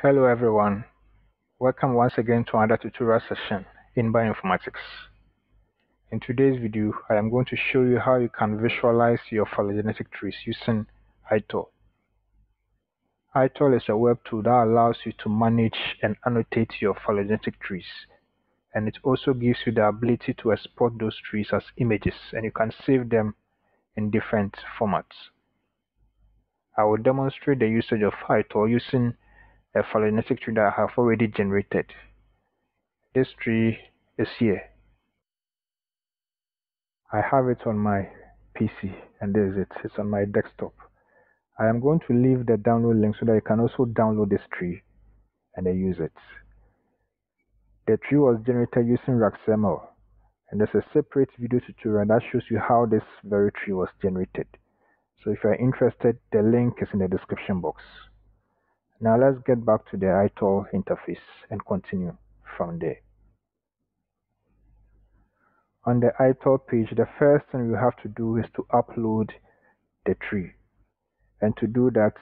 Hello everyone, welcome once again to another tutorial session in bioinformatics. In today's video, I am going to show you how you can visualize your phylogenetic trees using ITOL. ITOL is a web tool that allows you to manage and annotate your phylogenetic trees and it also gives you the ability to export those trees as images and you can save them in different formats. I will demonstrate the usage of ITOL using a phylogenetic tree that I have already generated. This tree is here. I have it on my PC and there is it. It's on my desktop. I am going to leave the download link so that you can also download this tree and then use it. The tree was generated using RAxML and there's a separate video tutorial that shows you how this very tree was generated. So if you're interested, the link is in the description box. Now let's get back to the ITOL interface and continue from there. On the ITOL page, the first thing you have to do is to upload the tree. And to do that,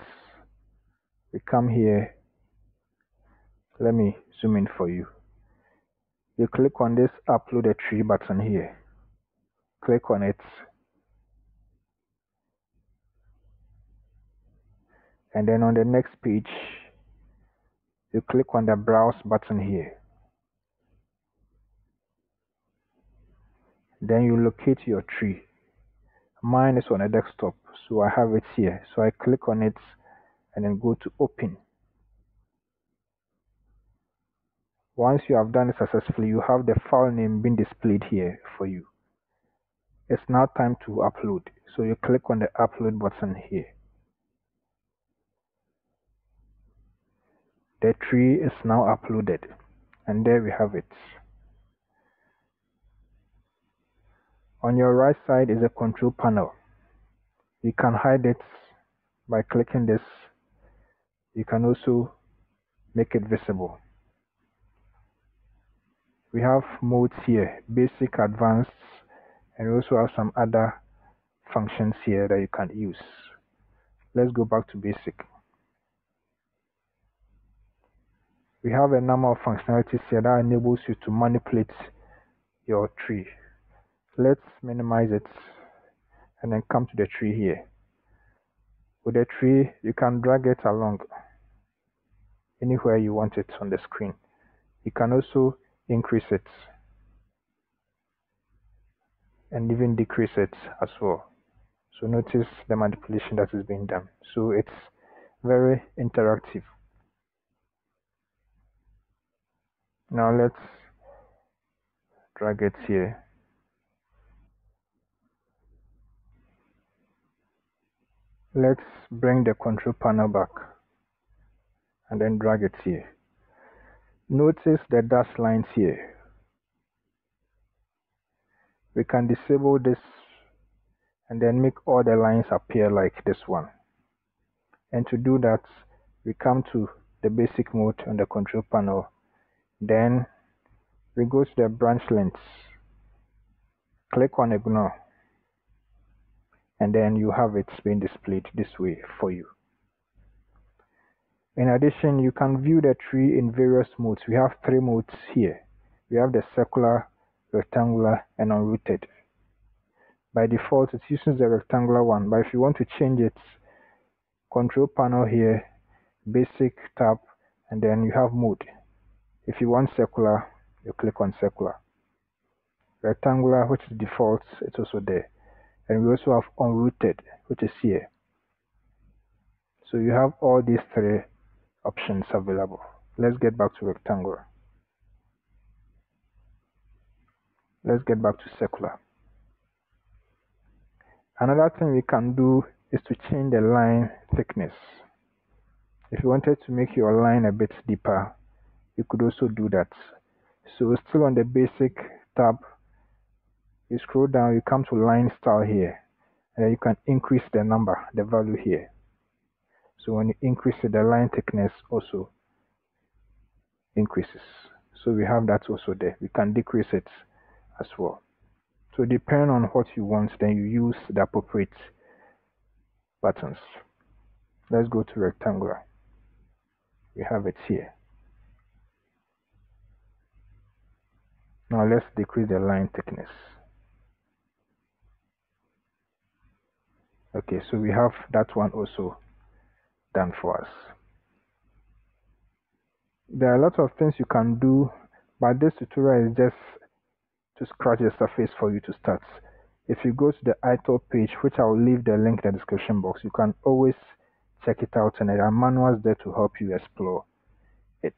we come here. Let me zoom in for you. You click on this upload a tree button here. Click on it and then on the next page you click on the browse button here. Then you locate your tree. Mine is on a desktop so I have it here. So I click on it and then go to open. Once you have done it successfully you have the file name being displayed here for you. It's now time to upload. So you click on the upload button here The tree is now uploaded and there we have it. On your right side is a control panel. You can hide it by clicking this. You can also make it visible. We have modes here, basic, advanced, and we also have some other functions here that you can use. Let's go back to basic. We have a number of functionalities here that enables you to manipulate your tree. Let's minimize it and then come to the tree here. With the tree, you can drag it along anywhere you want it on the screen. You can also increase it and even decrease it as well. So notice the manipulation that is being done. So it's very interactive. Now let's drag it here. Let's bring the control panel back and then drag it here. Notice the dashed lines here. We can disable this and then make all the lines appear like this one. And to do that we come to the basic mode on the control panel then we go to the branch lengths. Click on ignore. And then you have it being displayed this way for you. In addition, you can view the tree in various modes. We have three modes here. We have the circular, rectangular, and unrooted. By default, it uses the rectangular one, but if you want to change it, control panel here, basic tab, and then you have mode. If you want circular, you click on circular. Rectangular, which is default, it's also there. And we also have unrooted, which is here. So you have all these three options available. Let's get back to rectangular. Let's get back to circular. Another thing we can do is to change the line thickness. If you wanted to make your line a bit deeper, you could also do that. So still on the basic tab you scroll down you come to line style here and you can increase the number the value here. So when you increase it, the line thickness also increases. So we have that also there. We can decrease it as well. So depending on what you want then you use the appropriate buttons. Let's go to rectangular. We have it here. Now let's decrease the line thickness. Okay, so we have that one also done for us. There are a lot of things you can do, but this tutorial is just to scratch the surface for you to start. If you go to the ITOL page, which I will leave the link in the description box, you can always check it out and there are manuals there to help you explore it.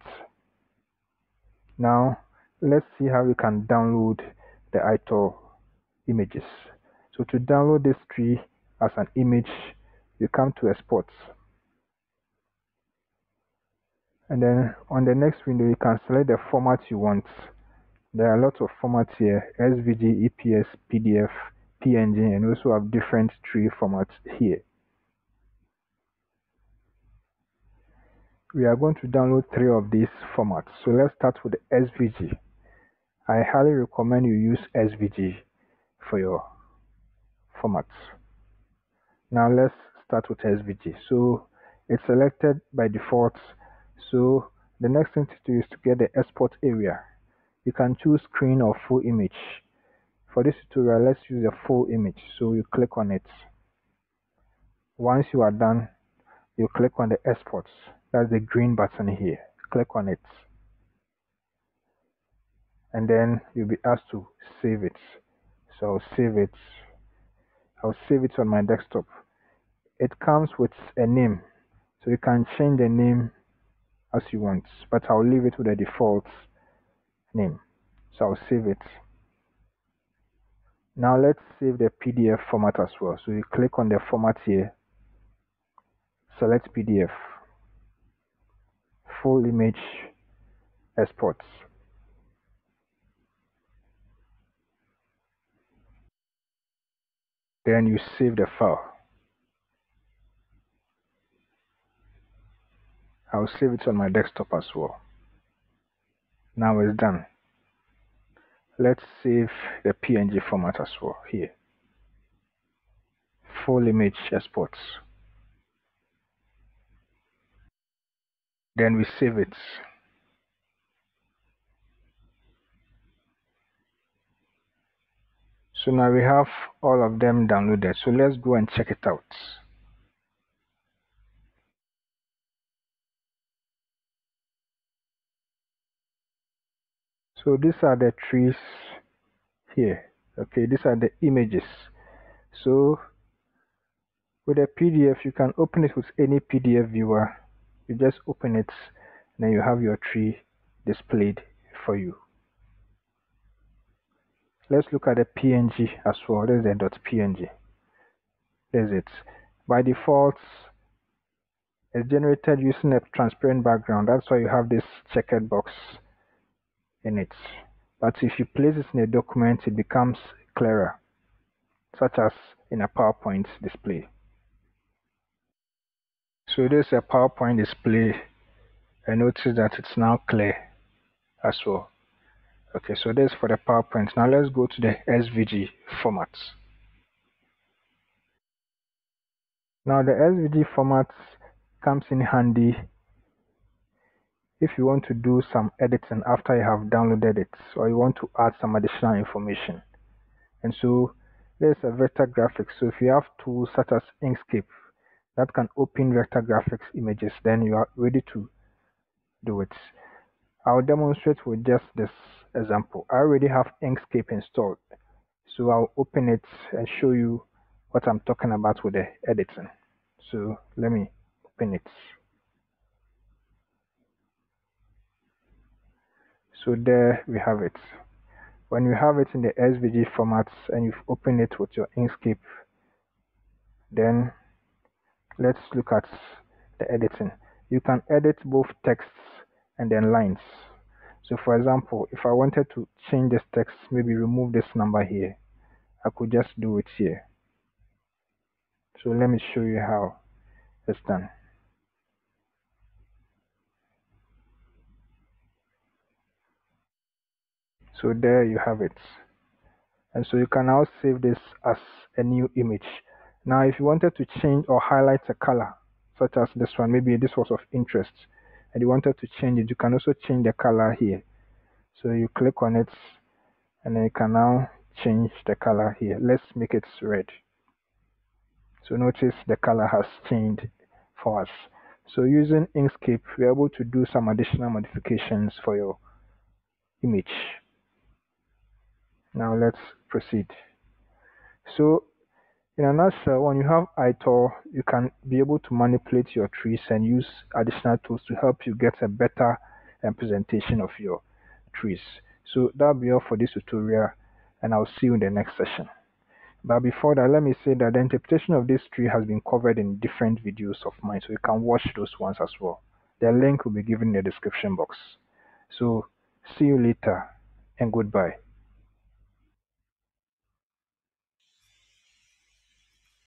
Now, let's see how you can download the ITOL images. So to download this tree as an image, you come to exports. And then on the next window, you can select the format you want. There are lots of formats here, SVG, EPS, PDF, PNG, and also have different tree formats here. We are going to download three of these formats. So let's start with the SVG. I highly recommend you use SVG for your formats. Now let's start with SVG. So it's selected by default. So the next thing to do is to get the export area. You can choose screen or full image. For this tutorial, let's use a full image. So you click on it. Once you are done, you click on the exports. That's the green button here. Click on it. And then you'll be asked to save it. So I'll save it. I'll save it on my desktop. It comes with a name. So you can change the name as you want. But I'll leave it with the default name. So I'll save it. Now let's save the PDF format as well. So you click on the format here, select PDF, full image exports. Then you save the file. I'll save it on my desktop as well. Now it's done let's save the png format as well here full image exports then we save it so now we have all of them downloaded. So let's go and check it out. So these are the trees here. Okay these are the images. So with a pdf you can open it with any pdf viewer. You just open it and then you have your tree displayed for you let's look at the png as well there's the png there's it by default it's generated using a transparent background that's why you have this checkered box in it. But if you place it in a document, it becomes clearer, such as in a PowerPoint display. So this is a PowerPoint display. I notice that it's now clear as well. Okay, so this for the PowerPoint. Now let's go to the SVG formats. Now the SVG formats comes in handy if you want to do some editing after you have downloaded it or you want to add some additional information and so there's a vector graphics so if you have tools such as inkscape that can open vector graphics images then you are ready to do it i'll demonstrate with just this example. I already have inkscape installed so i'll open it and show you what i'm talking about with the editing. So let me open it. So there we have it. When you have it in the svg format and you've opened it with your inkscape then let's look at the editing. You can edit both texts and then lines. So for example if i wanted to change this text maybe remove this number here i could just do it here. So let me show you how it's done. So there you have it. And so you can now save this as a new image. Now if you wanted to change or highlight a color such as this one maybe this was of interest and you wanted to change it, you can also change the color here. So you click on it and then you can now change the color here. Let's make it red. So notice the color has changed for us. So using Inkscape, we're able to do some additional modifications for your image. Now let's proceed. So in a nutshell, when you have ITOL, you can be able to manipulate your trees and use additional tools to help you get a better um, representation of your trees. So that'll be all for this tutorial and I'll see you in the next session. But before that, let me say that the interpretation of this tree has been covered in different videos of mine, so you can watch those ones as well. The link will be given in the description box. So see you later and goodbye.